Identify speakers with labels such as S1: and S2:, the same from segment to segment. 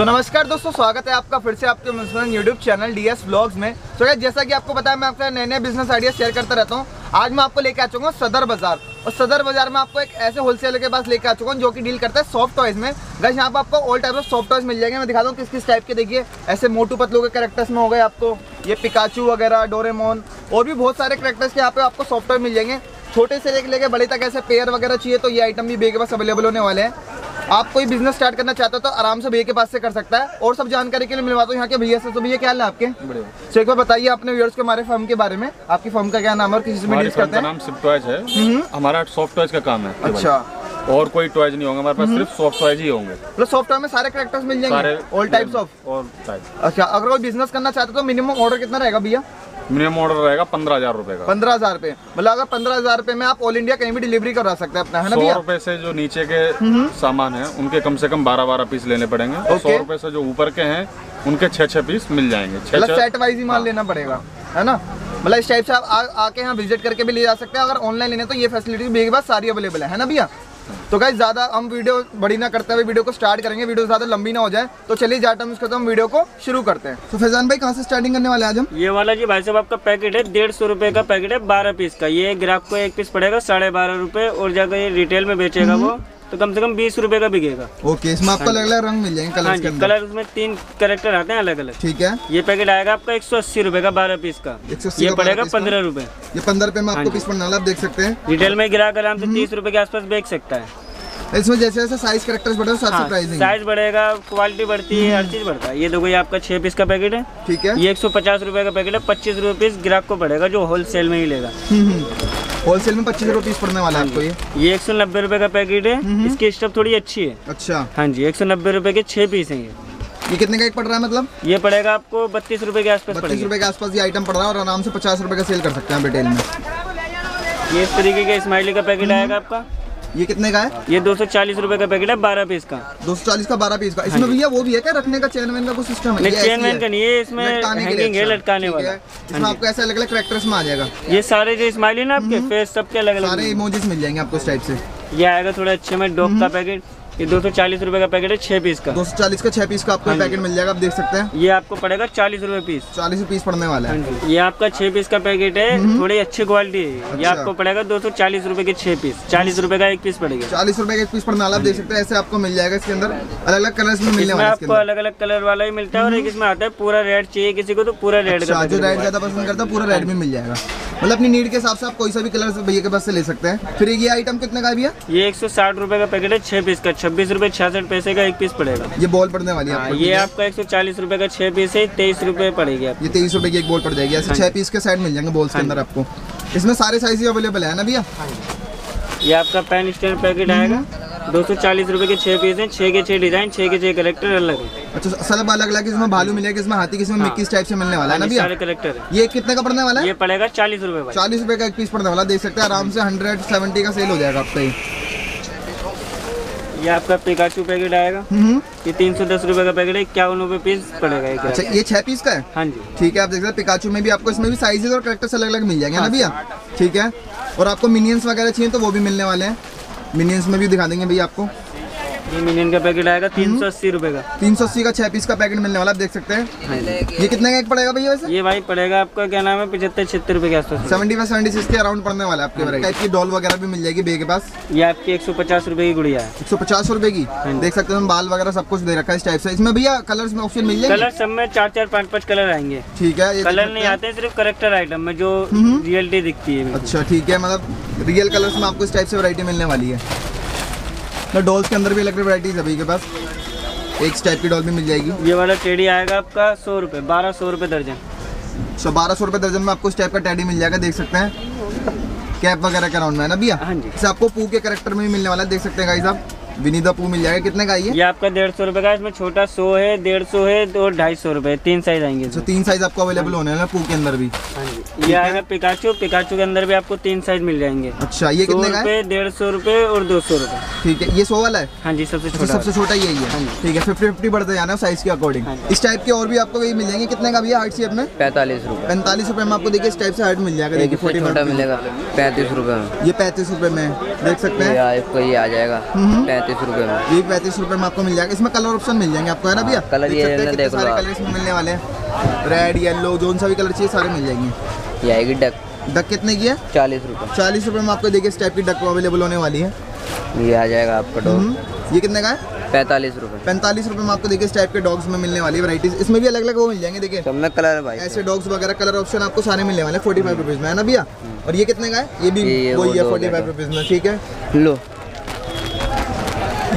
S1: तो नमस्कार दोस्तों स्वागत है आपका फिर से आपके मनसुरन YouTube channel D S blogs में। तो so, जैसा कि आपको बताया मैं आपका नए नए बिज़नेस आइडिया शेयर करता रहता हूँ। आज मैं आपको लेके आ चुका हूँ सदर बाज़ार। और सदर बाज़ार में आपको एक ऐसे होलसेलर के पास लेके आ चुका हूँ जो कि डील करता है सॉफ्ट टॉयज में। गैस यहाँ पर आपको all type of soft toys मिल जाएँगे। मैं दिखाता हूँ किस किस टाइप के देखिए ऐसे मोटू पतलू के करेक्टर्स में हो गए आपको। ये पिकाचू वगैरह डोरेमोन और भी बहुत सारे करेक्टर्स के यहाँ पे आपको सॉफ्ट टॉय मिल जाएँगे। छोटे से लेके लेके बड़े तक ऐसे पेयर वगैरह चाहिए तो ये आइटम भी बे के पास अवेलेबल होने वाले हैं। आप कोई बिज़नेस स्टार्ट करना चाहते हो तो आराम से भैया के पास से कर सकता है। और सब जानकारी के लिए मिलवाता हूँ यहाँ के भैया से। तो भैया क्या है आपके? तो एक बार बताइए अपने व्यूअर्स को हमारे फर्म के बारे में। आपकी फर्म का क्या नाम है और किसी करते हैं?
S2: नाम है। हमारा सॉफ्ट टॉयज का काम है।
S1: अच्छा।
S2: और कोई टॉयज नहीं होंगे हमारे पास सिर्फ़ सॉफ्ट टॉयज ही होंगे।
S1: मतलब सॉफ्टवेयर में सारे करेक्टर्स मिल जाएँगे? ऑल टाइप्स ऑफ़ अच्छा अगर कोई बिज़नेस करना चाहते हो तो मिनिमम ऑर्डर कितना रहेगा भैया?
S2: मिनिमम ऑर्डर रहेगा पंद्रह हज़ार रुपए का।
S1: पंद्रह हज़ार रुपए। मतलब अगर पंद्रह हज़ार रुपए में आप ऑल इंडिया कहीं भी डिलीवरी करा सकते हैं अपना है ना
S2: सौ रुपए से जो नीचे के सामान है उनके कम से कम बारह बारह पीस लेने पड़ेंगे। और सौ. रुपए से जो ऊपर के हैं उनके छह छह पीस मिल जाएँगे।
S1: मतलब सेट वाइज ही माल लेना पड़ेगा है ना? मतलब इस टाइप से आप आके यहाँ विज़िट करके भी ले जा सकते हैं। अगर ऑनलाइन लेने तो ये फैसिलिटी भी के पास सारी अवेलेबल है है ना भैया? तो गाइज़ ज़्यादा हम वीडियो बड़ी ना करते हुए वीडियो को स्टार्ट करेंगे। वीडियो ज़्यादा लंबी ना हो जाए तो चलिए जाटा हम हम वीडियो को शुरू करते हैं। तो फैजान भाई कहाँ से स्टार्टिंग करने वाले हैं आज हम?
S3: ये वाला जी भाई साहब आपका पैकेट है डेढ़ सौ रुपए का पैकेट है बारह पीस का। ये ग्राहक को एक पीस पड़ेगा साढ़े बारह रुपए और जाकर ये रिटेल में बेचेगा वो। तो कम से कम बीस रुपए का बिकेगा।
S1: ओके इसमें आपको अलग अलग रंग मिल जाएँगे
S3: हाँ
S1: कलर के
S3: जी कलर उसमें तीन करेक्टर आते हैं अलग अलग
S1: ठीक है।
S3: ये पैकेट आएगा आपका एक सौ अस्सी रुपए का बारह पीस का।
S1: 180
S3: ये
S1: का 12
S3: पड़ेगा पंद्रह रुपए।
S1: ये पंद्रह रुपए में आपको
S3: हाँ
S1: पीस पड़ने वाला आप देख सकते हैं।
S3: रिटेल में ग्राहक आराम से तीस रुपए के आसपास बेच सकता है।
S1: इसमें जैसे जैसे साइज़ करेक्टर्स बढ़े
S3: हाँ, साइज़ बढ़ेगा क्वालिटी बढ़ती है हर चीज़ बढ़ता है। ये देखो ये आपका छह पीस का पैकेट है।
S1: ठीक है।
S3: ये एक सौ पचास रुपए का पैकेट है पच्चीस रुपए पीस ग्राहक को पड़ेगा जो होलसेल में ही लेगा।
S1: होलसेल में पच्चीस रुपए पीस पड़ने वाला है आपको ये?
S3: ये एक सौ नब्बे रूपए का पैकेट है। इसकी स्टफ़ थोड़ी अच्छी है।
S1: अच्छा।
S3: हाँ जी एक सौ नब्बे रूपए के छह पीस है ये।
S1: ये कितने का एक पड़ रहा है मतलब?
S3: ये पड़ेगा आपको बत्तीस रूपए के आसपास
S1: बत्तीस रूपए के आसपास ये आइटम पड़ रहा है और आराम से पचास रूपए का सेल कर सकते हैं रिटेल में।
S3: ये इस तरीके का स्माइली का पैकेट आएगा आपका।
S1: ये कितने का है?
S3: ये दो सौ चालीस रूपए का पैकेट है बारह पीस का।
S1: दो सौ चालीस का बारह पीस का। इसमें भैया वो भी है क्या? रखने का चेन वैन का कुछ सिस्टम है?
S3: चेन वैन का नहीं है इसमें
S1: लटकाने
S3: हैंगिंग है
S1: अच्छा,
S3: लटकाने वाला।
S1: इसमें आपको ऐसे अलग अलग करेक्टर्स में आ जाएगा।
S3: ये सारे जो स्माइल है ना आपके फेस सबके अलग अलग सारे
S1: इमोजीज मिल जाएँगे आपको इस टाइप से।
S3: ये आएगा थोड़ा अच्छे में डॉग का पैकेट ये दो सौ चालीस रुपए का पैकेट है छह पीस का।
S1: दो सौ चालीस का छह पीस का आपको
S3: हाँ
S1: पैकेट मिल जाएगा आप देख सकते हैं।
S3: ये आपको पड़ेगा चालीस रुपए पीस
S1: चालीस पीस पड़ने वाला
S3: हाँ।
S1: है
S3: ये आपका छह पीस का पैकेट है थोड़ी अच्छी क्वालिटी है। ये
S1: अच्छा।
S3: आपको पड़ेगा दो सौ चालीस रुपए के छह पीस चालीस रुपए का एक पीस पड़ेगा।
S1: चालीस रुपए का एक पीस पड़ने वाला आप देख सकते हैं ऐसे आपको मिल जाएगा इसके अंदर। अलग अलग कलर में मिलने वाला
S3: आपको अलग अलग कलर वाला ही मिलता है और एक इसमें आता है पूरा रेड चाहिए किसी को तो पूरा रेड का
S1: अच्छा जो रेड ज़्यादा पसंद करता है पूरा रेड में मिल जाएगा। मतलब अपनी नीड के हिसाब से आप कोई सा भी कलर भैया के पास से ले सकते हैं। फिर ये आइटम कितने का है भैया?
S3: ये एक सौ साठ रुपए का पैकेट है छह पीस का। छब्बीस रुपए छियासठ पैसे का एक पीस पड़ेगा।
S1: ये बॉल पड़ने वाली है
S3: हाँ, ये आपका एक सौ चालीस रुपए का छह पीस है तेईस रुपए पड़ेगी
S1: ये तेईस रुपए की एक बॉल पड़ जाएगी। ऐसे छह पीस के साइड मिल जाएँगे बॉल्स के अंदर आपको। इसमें सारे साइज़ अवेलेबल है ना भैया?
S3: ये आपका पेन स्टैंड पैकेट आएगा। दो सौ चालीस रुपए के छह पीस हैं छह के छह डिज़ाइन छह के छह करेक्टर अलग है।
S1: अच्छा सब अलग अलग इसमें भालू मिलेगा इसमें हाथी किसी में मिक्की टाइप से मिलने वाला है ना
S3: हाँ,
S1: भैया?
S3: सारे करेक्टर
S1: ये कितने का पड़ने वाला है?
S3: ये पड़ेगा चालीस रुपए
S1: चालीस रुपए का एक पीस पड़ने वाला देख सकते हैं आराम से हंड्रेड सेवेंटी का सेल हो जाएगा आपका ये।
S3: आपका पिकाचू पैकेट आएगा।
S1: हम्म
S3: ये तीन सौ दस रूपए का पैकेट है इक्यावन रुपए पीस पड़ेगा एक
S1: अच्छा ये छह पीस का है?
S3: हाँ जी।
S1: ठीक है आप देख सकते हैं पिकाचू में भी आपको इसमें भी साइजेस और करेक्टर्स अलग अलग मिल जाएँगे ना भैया? ठीक है और आपको मिनियंस वगैरह चाहिए तो वो भी मिलने वाले हैं। मिनियंस में भी दिखा देंगे भैया आपको।
S3: ये मिनियन का पैकेट आएगा तीन सौ अस्सी रुपए का।
S1: तीन सौ अस्सी का छह पीस का पैकेट मिलने वाला आप देख सकते हैं। ये कितने का एक पड़ेगा भैया वैसे?
S3: ये भाई पड़ेगा आपका क्या नाम है पचहत्तर छिहत्तर रुपए के आसपास।
S1: सेवेंटी फाइव सेवेंटी सिक्स के अराउंड पड़ने वाला है आपके वैरायटी टाइप की डॉल वगैरह भी मिल जाएगी भैया के पास।
S3: ये आपकी एक सौ पचास रुपए की गुड़िया है।
S1: एक सौ पचास रुपए की? देख सकते हैं बाल वगैरह सब कुछ दे रखा है इस टाइप से। इसमें भैया कलर में ऑप्शन मिल जाएँगे?
S3: कलर सब में चार चार पाँच पाँच कलर आएँगे।
S1: ठीक है
S3: कलर
S1: सकते
S3: नहीं
S1: हैं।
S3: आते सिर्फ़ करेक्टर आइटम में जो रियलिटी दिखती है
S1: अच्छा ठीक है मतलब रियल कलर में आपको इस टाइप से वैरायटी मिलने वाली है। तो डॉल्स के अंदर भी अलग वैरायटीज है भैया के पास। एक स्टेप टाइप की डॉल भी मिल जाएगी।
S3: ये वाला टेडी आएगा आपका सौ रुपये बारह सौ रुपये दर्जन।
S1: सो बारह सौ रुपये दर्जन में आपको इस टाइप का टैडी मिल जाएगा देख सकते हैं। कैप वगैरह का राउंड में है ना भैया?
S3: हाँ जी।
S1: आपको पू के करेक्टर में भी मिलने वाला है देख सकते हैं गाइस आप। विनी द पू मिल जाएगा। कितने का ये
S3: ये आपका डेढ़ सौ रुपए का इसमें छोटा सौ है डेढ़ सौ है और ढाई सौ रुपए तीन साइज़ आएँगे
S1: तो तीन साइज़ आपको अवेलेबल होने वाले पू के अंदर भी।
S3: हाँ जी। ये आएगा पिकाचू पिकाचू के अंदर भी आपको तीन साइज़ मिल जाएँगे।
S1: अच्छा ये कितने का
S3: डेढ़ सौ रुपए और दो सौ रुपए।
S1: ठीक है ये सौ वाला है?
S3: हाँ जी सबसे
S1: अच्छा,
S3: छोटा
S1: सबसे छोटा यही है।
S3: हाँ
S1: ठीक है फिफ्टी फिफ्टी बढ़ते जाना साइज़ के अकॉर्डिंग
S3: हाँ
S1: इस टाइप के और भी आपको वही मिल जाएँगे। कितने का भैया हार्ट शेप में?
S4: पैंतालीस रुपये
S1: पैंतालीस रुपए में आपको देखिए इस टाइप से हार्ट मिल जाएगा। देखिए फोर्टी
S4: छोटा मिलेगा। पैंतीस रुपये में।
S1: ये पैंतीस रुपए में देख सकते हैं।
S4: आपको ये आ जाएगा।
S1: हम्म।
S4: पैंतीस पैंतीस रुपए में।
S1: ये पैंतीस रुपए में आपको मिल जाएगा। इसमें कलर ऑप्शन मिल जाएँगे आपको है ना भैया?
S4: हाँ, कलर ये
S1: हैं कितने
S4: देख
S1: सारे कलर इसमें मिलने वाले हैं। रेड येलो जोन सा भी कलर चाहिए सारे मिल जाएँगे।
S4: ये आएगी डक
S1: डक कितने की है?
S4: चालीस रुपए।
S1: चालीस रुपए में आपको देखिए इस टाइप की डक अवेलेबल होने वाली है।
S4: ये आ जाएगा आपका डॉग
S1: हम्म, ये कितने का है?
S4: पैंतालीस रुपए।
S1: पैंतालीस रुपए में आपको देखिए इस टाइप के डॉग्स में मिलने वाली वैराइटीज इसमें भी अलग अलग वो मिल जाएँगे देखिए।
S4: सब में कलर भाई।
S1: ऐसे डॉग्स वगैरह कलर ऑप्शन आपको सारे मिलने वाले फोर्टी फाइव रुपीज़ में है ना भैया? और ये कितने का है? ये भी
S4: ये- ये
S1: वही है फोर्टी फाइव। रुपीज़ में ठीक है?
S4: लो।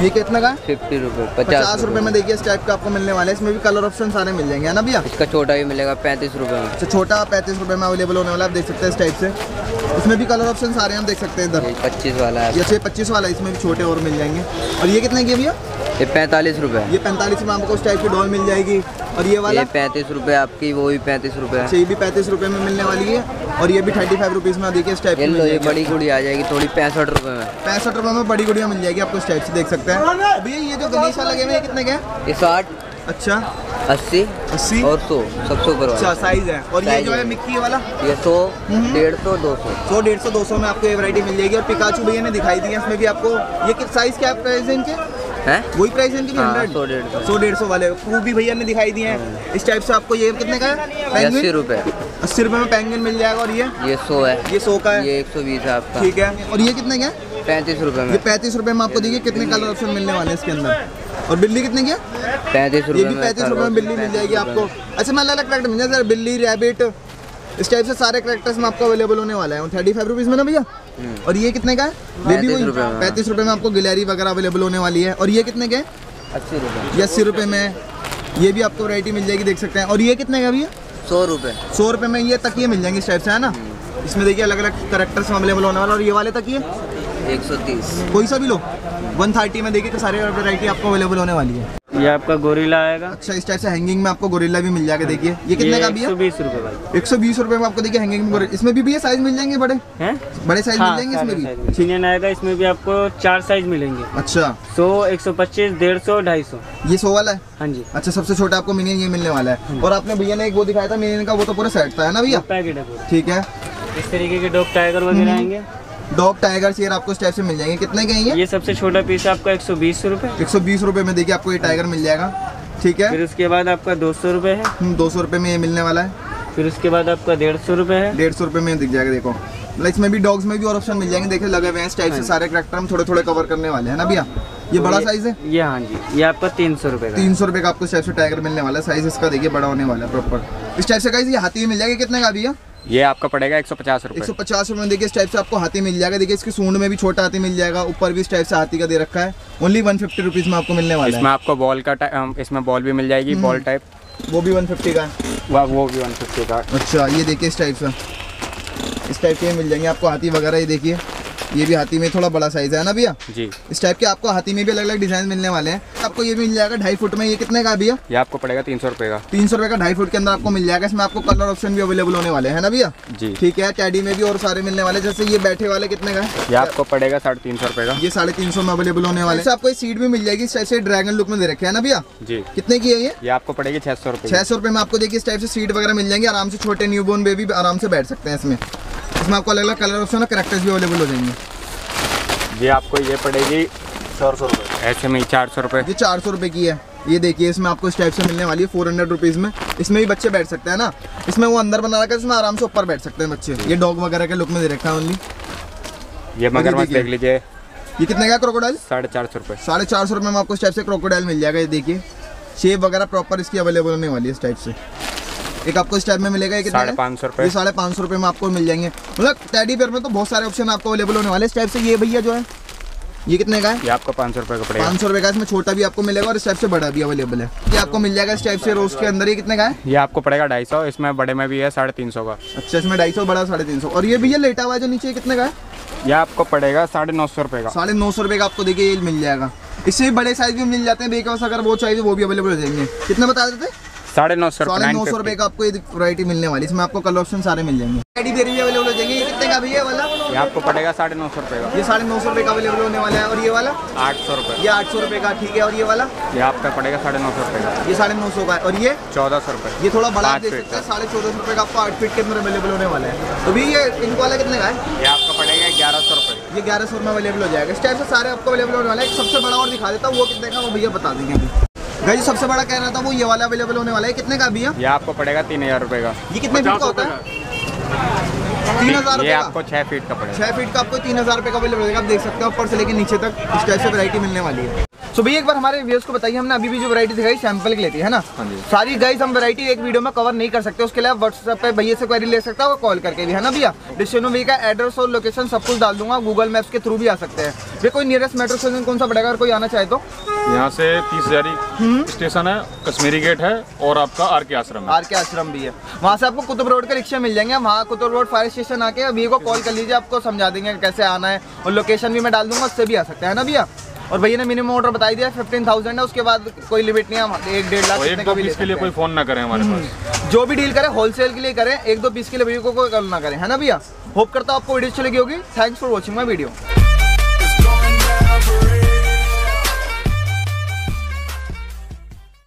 S1: ये कितना का?
S4: फिफ्टी रुपए
S1: पचास
S4: रुपए
S1: में देखिए इस टाइप का आपको मिलने वाले है। इसमें भी कलर ऑप्शन सारे मिल जाएँगे है ना भैया?
S4: इसका छोटा भी मिलेगा पैंतीस रुपए में।
S1: अच्छा छोटा पैंतीस रुपए में अवेलेबल होने वाला आप देख सकते हैं इस टाइप से। इसमें भी कलर ऑप्शन सारे हम देख सकते हैं इधर।
S4: पच्चीस वाला है।
S1: ये पच्चीस वाला इसमें भी छोटे और मिल जाएँगे। और ये कितने की भैया?
S4: ये पैंतालीस रुपए
S1: ये पैंतालीस में आपको इस टाइप की डॉल मिल जाएगी। और ये वाला?
S4: पैंतीस रुपए आपकी वो भी पैंतीस रुपए
S1: अच्छा ये भी पैंतीस रुपए में मिलने वाली है। और ये भी थर्टी फाइव रुपीज़ में देखिए इस टाइप
S4: ये
S1: की
S4: लो ये बड़ी गुड़ी आ जाएगी थोड़ी पैंसठ रुपए में।
S1: पैंसठ रुपए में बड़ी गुड़िया मिल जाएगी आपको इस टाइप से देख सकते हैं। भैया ये जो गणेश वाला लगे हुए कितने के हैं?
S4: ये साठ।
S1: अच्छा।
S4: अस्सी
S1: अस्सी?
S4: और सौ सबसे ऊपर
S1: अच्छा साइज़ है। और ये जो है
S4: है।
S1: मिक्की वाला?
S4: ये सौ
S1: हम्म।
S4: डेढ़ सौ दो सौ।
S1: सौ डेढ़ सौ दो सौ में आपको ये वैरायटी मिल जाएगी। और पिकाचू भैया ने दिखाई दी है इसमें भी आपको ये साइज़ क्या प्राइस है इनके?
S4: है?
S1: वही प्राइस है इनकी
S4: हाँ,
S1: हंड्रेड
S4: सौ डेढ़ सौ।
S1: सौ डेढ़ सौ वाले। वो भी भैया ने दिखाई दिए हैं। इस टाइप से आपको ये कितने का है?
S4: अस्सी रुपए।
S1: अस्सी रुपए में पेंगुइन मिल जाएगा और ये?
S4: ये सौ है।
S1: ये सौ का है।
S4: ये एक सौ बीस है आपका।
S1: ठीक है। और ये कितने का है?
S4: पैंतीस रुपए
S1: ये
S4: में
S1: पैंतीस रुपए में आपको देखिए कितने कलर ऑप्शन मिलने वाले हैं इसके अंदर। और बिल्ली कितने की है?
S4: पैंतीस
S1: ये
S4: रुपए
S1: भी
S4: में
S1: पैंतीस रुपए में बिल्ली मिल जाएगी आपको। अच्छा मैं अलग अलग करेक्टर मिल जाएगा बिल्ली रैबिट इस टाइप से सारे करेक्टर्स में आपको अवेलेबल होने वाला है। थर्टी फाइव रुपीज़ में ना भैया? और ये कितने का है? ये भी
S4: 35
S1: वही
S4: हम्म। रुपए में।
S1: पैंतीस रुपए में आपको गिलहरी वगैरह अवेलेबल होने वाली है। और ये कितने के
S4: अस्सी रुपए।
S1: ये अस्सी रुपए में। ये भी आपको वैरायटी मिल जाएगी देख सकते हैं। और ये कितने का भैया?
S4: सौ रुपए।
S1: सौ रुपए में ये तकिए मिल जाएँगे इस टाइप से है ना?
S4: हम्म।
S1: इसमें देखिए अलग अलग करेक्टर्स अवेलेबल होने वाला और ये वाले तकिए?
S4: एक सौ तीस।
S1: कोई सा भी लो। वन थर्टी में देखिए तो सारे वैरायटी आपको अवेलेबल होने वाली है।
S3: ये आपका गोरिल्ला आएगा।
S1: अच्छा इस टाइप से हैंगिंग में आपको गोरिल्ला भी मिल जाएगा देखिए। ये कितने का
S3: बीस रुपए भाई
S1: एक सौ बीस रुपए में आपको देखिए हैंगिंग में इसमें भी भैया साइज़ मिल जाएँगे बड़े?
S3: हैं?
S1: बड़े साइज़
S3: हाँ,
S1: मिल जाएँगे इसमें भी?
S3: चिनियन आएगा इसमें भी आपको चार साइज़ मिलेंगे।
S1: अच्छा।
S3: सौ एक सौ पच्चीस डेढ़ सौ ढाई सौ।
S1: ये सो वाला है?
S3: हाँ जी।
S1: अच्छा सबसे छोटा आपको मिनियन ये मिलने वाला है। और आपने भैया ने एक वो दिखाया था मिनियन का वो तो पूरा सेट था है ना भैया?
S3: पैकेट है
S1: ठीक है।
S3: इस तरीके के डॉग टाइगर वगैरह आएँगे।
S1: डॉग टाइगर चेयर आपको इस टाइप से मिल जाएँगे। कितने के हैं ये?
S3: ये सबसे छोटा पीस आपका एक सौ बीस रूपए।
S1: एक सौ बीस रूपए में देखिए आपको ये टाइगर मिल जाएगा। ठीक है?
S3: फिर उसके बाद आपका दो सौ रुपये है।
S1: दो सौ रुपये में ये मिलने वाला है।
S3: फिर उसके बाद आपका डेढ़ सौ रुपये है।
S1: डेढ़ सौ रुपये में दिख जाएगा देखो। मतलब इसमें भी डॉग्स में भी और ऑप्शन मिल जाएँगे। देखिए लगे हुए हैं इस टाइप से सारे करेक्टर हम थोड़े थोड़े कवर करने वाले हैं ना भैया? ये बड़ा साइज़ है?
S3: ये हाँ जी ये आपका तीन सौ रुपये का
S1: तीन सौ रुपये का आपको से टाइगर मिलने वाला है। साइज़ इसका देखिए बड़ा होने वाला है प्रॉपर इस टाइप से गाइस ये हाथी मिल जाएगा कितने का भैया?
S2: ये आपका पड़ेगा एक सौ पचास
S1: एक सौ पचास रुपये में देखिए इस टाइप से आपको हाथी मिल जाएगा। देखिए इसके सूंड में भी छोटा हाथी मिल जाएगा। ऊपर भी इस टाइप से हाथी का दे रखा है। ओनली वन फिफ्टी रुपीज़ में आपको मिलने वाला
S2: इसमें आपको बॉल का इसमें बॉल भी मिल जाएगी बॉल टाइप
S1: वो भी वन फिफ्टी का
S2: वाह वो भी वन फिफ्टी का।
S1: अच्छा ये देखिए इस टाइप से। इस टाइप के मिल जाएँगे आपको हाथी वगैरह ये देखिए। ये भी हाथी में थोड़ा बड़ा साइज़ है ना भैया?
S2: जी।
S1: इस टाइप के आपको हाथी में भी अलग अलग डिज़ाइन मिलने वाले हैं। आपको ये मिल जाएगा ढाई फुट में। ये कितने का भैया?
S2: ये आपको पड़ेगा तीन सौ रुपए का।
S1: तीन सौ रुपए का ढाई फुट के अंदर आपको मिल जाएगा। इसमें आपको कलर ऑप्शन भी अवेलेबल होने वाले है ना भैया?
S2: जी।
S1: ठीक है टैडी में भी और सारे मिलने वाले जैसे ये बैठे वाले कितने का
S2: ये आपको पड़ेगा साढ़े तीन सौ रुपये का।
S1: ये साढ़े तीन सौ में अवेलेबल होने वाले आपको सीट भी मिल जाएगी। इस टाइप से ड्रैगन लुक में दे रखे है ना भैया?
S2: जी।
S1: कितने की है ये?
S2: ये आपको पड़ेगी छह सौ रुपये
S1: छह सौ रुपये में आपको देखिए इस टाइप से सीट वगैरह मिल जाएँगे। आराम से छोटे न्यू बोर्न बेबी आराम से बैठ सकते हैं इसमें। इसमें आपको अलग अलग कलर ऑप्शन और करेक्टर्स भी अवेलेबल हो जाएँगे।
S2: ये आपको ये पड़ेगी चार सौ रुपये ऐसे में चार सौ रुपये
S1: ये चार सौ रुपये की है। ये देखिए इसमें आपको इस टाइप से मिलने वाली है फोर हंड्रेड रुपीज़ में। इसमें भी बच्चे बैठ सकते हैं ना। इसमें वो अंदर बना रखा है इसमें आराम से ऊपर बैठ सकते हैं बच्चे। ये डॉग वगैरह के लुक में दे रखा है ओनली
S2: ये मगरमच्छ। देख लीजिए।
S1: ये कितने का क्रोकोडाइल
S2: साढ़े चार सौ रुपये
S1: साढ़े चार सौ रुपये में आपको इस टाइप से क्रोकोडाइल मिल जाएगा ये देखिए। शेप वगैरह प्रॉपर इसकी अवेलेबल होने वाली है इस टाइप से। एक आपको इस टाइप में मिलेगा ये
S2: साढ़े? पाँच सौ रुपये
S1: साढ़े पाँच सौ रुपये में आपको मिल जाएँगे। मतलब टैडी पेयर में तो बहुत सारे ऑप्शन आपको अवेलेबल होने वाले इस टाइप से ये भैया जो है ये कितने का है?
S2: ये आपको पाँच सौ रुपये का पड़ेगा।
S1: पाँच सौ रुपये का इसमें छोटा भी आपको मिलेगा और इस टाइप से बड़ा भी अवेलेबल है। ये आपको मिल जाएगा इस टाइप से रोज के अंदर। ये कितने का है?
S2: ये आपको पड़ेगा ढाई सौ इसमें बड़े में भी है साढ़े तीन सौ का।
S1: अच्छा इसमें ढाई सौ बड़ा साढ़े तीन सौ। और ये भैया लेटा हुआ जो नीचे कितने का है?
S2: ये आपको पड़ेगा साढ़े नौ सौ रुपये का।
S1: साढ़े नौ सौ रुपये का आपको देखिए ये मिल जाएगा। इससे भी बड़े साइज़ भी मिल जाते हैं। बेकॉस अगर वो चाहिए वो भी अवेलेबल हो जाएँगे। कितने बता देते
S2: साढ़े नौ सौ
S1: साढ़े नौ सौ रुपये का आपको ये वैरायटी मिलने वाली इसमें आपको कलर ऑप्शन सारे मिल जाएँगे। टेडी बेयर भी अवेलेबल हो जाएँगे। ये कितने का भैया ये वाला?
S2: ये आपको पड़ेगा साढ़े नौ सौ रुपए का।
S1: ये साढ़े नौ सौ रुपए का अवेलेबल होने वाला है। और ये वाला?
S2: आठ सौ रुपए।
S1: ये आठ सौ रुपए का ठीक है। और ये वाला?
S2: ये आपका पड़ेगा साढ़े नौ सौ रुपए का।
S1: ये साढ़े नौ सौ का और ये?
S2: चौदह सौ रुपये
S1: ये थोड़ा बड़ा
S2: फीट
S1: सकते हैं। साढ़े चौदह सौ रुपए का आपको आठ फीट के अंदर अवेलेबल होने वाला है। तो भी ये इनको वाला कितने का है?
S2: ये आपका पड़ेगा ग्यारह सौ रुपए।
S1: ये ग्यारह सौ में अवेलेबल हो जाएगा। इस टाइप से सारे आपको अवेलेबल होने वाला है। सबसे बड़ा और दिखा देता हूँ। वो कितने का वो भैया बता देंगे। भाई सबसे बड़ा कह रहा था वो ये वाला अवेलेबल होने वाला है। कितने का भैया?
S5: ये आपको पड़ेगा तीन हज़ार रुपए का।
S1: ये कितने फीट का होता है? तीन हज़ार
S5: ये आपको छह फीट का पड़ेगा।
S1: छह फीट का आपको तीन हज़ार रुपये का अवेलेबल रहेगा। आप देख सकते हो ऊपर से लेकर नीचे तक इस टाइप से वैरायटी मिलने वाली है। सो भैया एक बार हमारे व्यूअर्स को बताइए हमने अभी भी जो वैरायटी दिखाई सैंपल की लेती है ना?
S2: हाँ जी।
S1: सारी गाइस हम वैरायटी एक वीडियो में कवर नहीं कर सकते उसके लिए आप व्हाट्सएप पे भैया से क्वेरी ले सकते हो कॉल करके भी है ना भैया? में भैया का एड्रेस और लोकेशन सब कुछ डाल दूँगा गूगल मैप्स के थ्रू भी आ सकते हैं। भैया कोई नियरेस्ट मेट्रो स्टेशन कौन सा पड़ेगा अगर कोई आना चाहे तो?
S2: यहाँ से तीस हजारी
S1: हम्म।
S2: स्टेशन है कश्मीरी गेट है और आपका आर के आश्रम
S1: आर के आश्रम भी है। वहाँ से आपको कुतुब रोड का रिक्शा मिल जाएँगे वहाँ कुतुब रोड फायर स्टेशन आके भैया को कॉल कर लीजिए आपको समझा देंगे कैसे आना है और लोकेशन भी मैं डाल दूँगा उससे भी आ सकते हैं ना भैया? और भैया ने मिनिमम ऑर्डर बताई दिया फिफ्टीन थाउज़ेंड है उसके बाद कोई लिमिट नहीं है एक डेढ़ लाख
S2: एक दो पीस के लिए कोई फ़ोन ना करें हमारे
S1: हम्म।
S2: पास।
S1: जो भी डील करें होलसेल के लिए करें एक दो पीस के लिए भैया को कोई कॉल ना करें है ना भैया? होप करता हूँ आपको वीडियो अच्छी लगी होगी। Thanks for watching my video